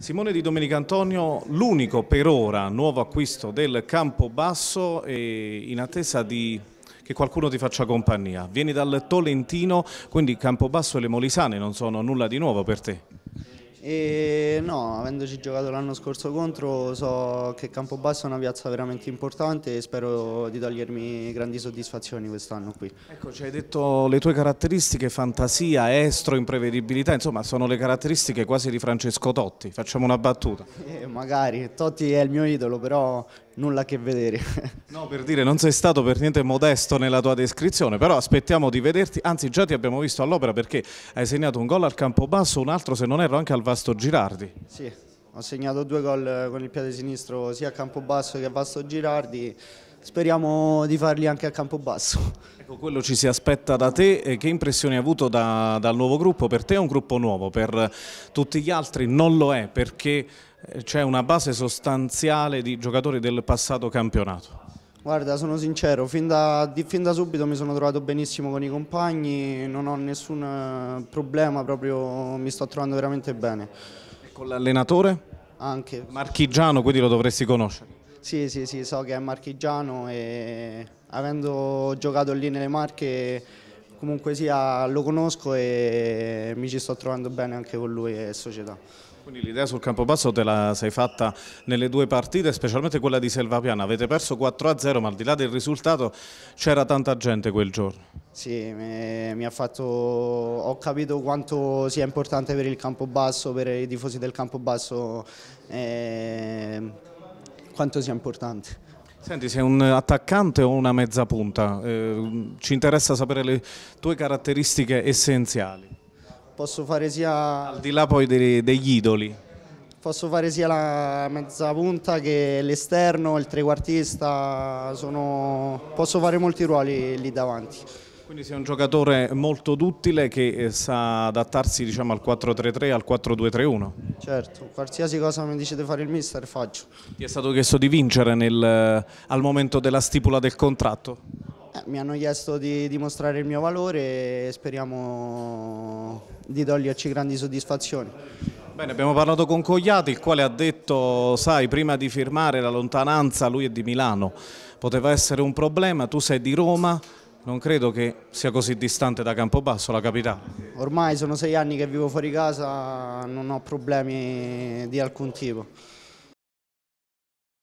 Simone di Domenicantonio, l'unico per ora nuovo acquisto del Campobasso e in attesa di che qualcuno ti faccia compagnia. Vieni dal Tolentino, quindi Campobasso e le Molisane non sono nulla di nuovo per te. E no, avendoci giocato l'anno scorso contro, so che Campobasso è una piazza veramente importante e spero di togliermi grandi soddisfazioni quest'anno qui. Ecco, ci hai detto le tue caratteristiche, fantasia, estro, imprevedibilità, insomma sono le caratteristiche quasi di Francesco Totti. Facciamo una battuta. Eh, magari, Totti è il mio idolo, però nulla a che vedere. No, per dire, non sei stato per niente modesto nella tua descrizione, però aspettiamo di vederti, anzi già ti abbiamo visto all'opera perché hai segnato un gol al Campobasso, un altro se non erro anche al Vasto Girardi. Sì, ho segnato due gol con il piede sinistro sia a Campobasso che a Vasto Girardi, speriamo di farli anche a Campobasso. Ecco, quello ci si aspetta da te, che impressioni hai avuto da, dal nuovo gruppo? Per te è un gruppo nuovo, per tutti gli altri non lo è perché eh, c'è una base sostanziale di giocatori del passato campionato. Guarda, sono sincero, fin da, fin da, subito mi sono trovato benissimo con i compagni, non ho nessun eh, problema, proprio mi sto trovando veramente bene. E con l'allenatore? Anche. Marchigiano, quindi lo dovresti conoscere? Sì, sì, sì, so che è marchigiano e avendo giocato lì nelle Marche comunque sia lo conosco e mi ci sto trovando bene anche con lui e società. Quindi l'idea sul Campobasso te la sei fatta nelle due partite, specialmente quella di Selvapiana. Avete perso 4-0, ma al di là del risultato c'era tanta gente quel giorno. Sì, mi ha fatto, ho capito quanto sia importante per il Campobasso, per i tifosi del Campobasso, eh, quanto sia importante. Senti, sei un attaccante o una mezza punta? Eh, ci interessa sapere le tue caratteristiche essenziali. Posso fare sia... Al di là poi dei, degli idoli. Posso fare sia la mezza punta che l'esterno, il trequartista, sono... posso fare molti ruoli lì davanti. Quindi sei un giocatore molto duttile che eh, sa adattarsi diciamo, al 4-3-3 al 4-2-3-1. Certo, qualsiasi cosa mi dice di fare il mister faccio. Ti è stato chiesto di vincere nel, eh, al momento della stipula del contratto? Eh, mi hanno chiesto di dimostrare il mio valore e speriamo di toglierci grandi soddisfazioni. Bene, abbiamo parlato con Cogliati, il quale ha detto, sai, prima di firmare la lontananza, lui è di Milano, poteva essere un problema, tu sei di Roma, non credo che sia così distante da Campobasso, la capitale. Ormai sono sei anni che vivo fuori casa, non ho problemi di alcun tipo.